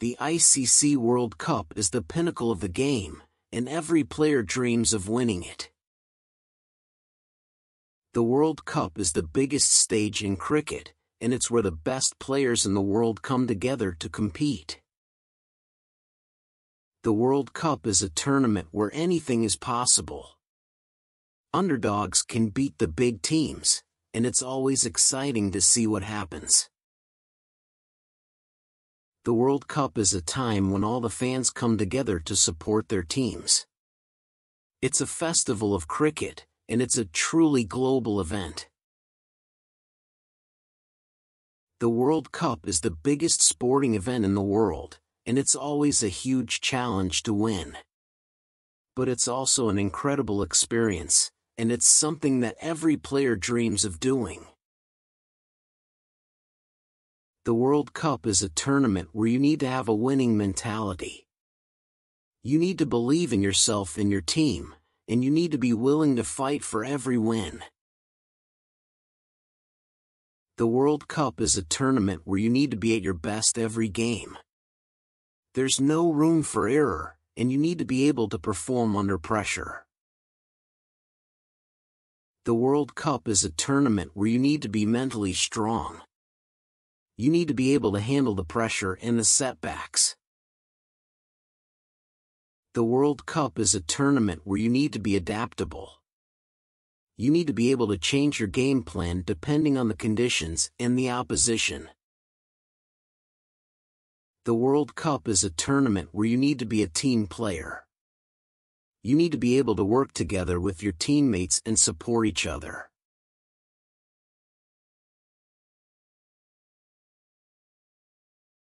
The ICC World Cup is the pinnacle of the game, and every player dreams of winning it. The World Cup is the biggest stage in cricket, and it's where the best players in the world come together to compete. The World Cup is a tournament where anything is possible. Underdogs can beat the big teams, and it's always exciting to see what happens. The World Cup is a time when all the fans come together to support their teams. It's a festival of cricket, and it's a truly global event. The World Cup is the biggest sporting event in the world, and it's always a huge challenge to win. But it's also an incredible experience, and it's something that every player dreams of doing. The World Cup is a tournament where you need to have a winning mentality. You need to believe in yourself and your team, and you need to be willing to fight for every win. The World Cup is a tournament where you need to be at your best every game. There's no room for error, and you need to be able to perform under pressure. The World Cup is a tournament where you need to be mentally strong you need to be able to handle the pressure and the setbacks. The World Cup is a tournament where you need to be adaptable. You need to be able to change your game plan depending on the conditions and the opposition. The World Cup is a tournament where you need to be a team player. You need to be able to work together with your teammates and support each other.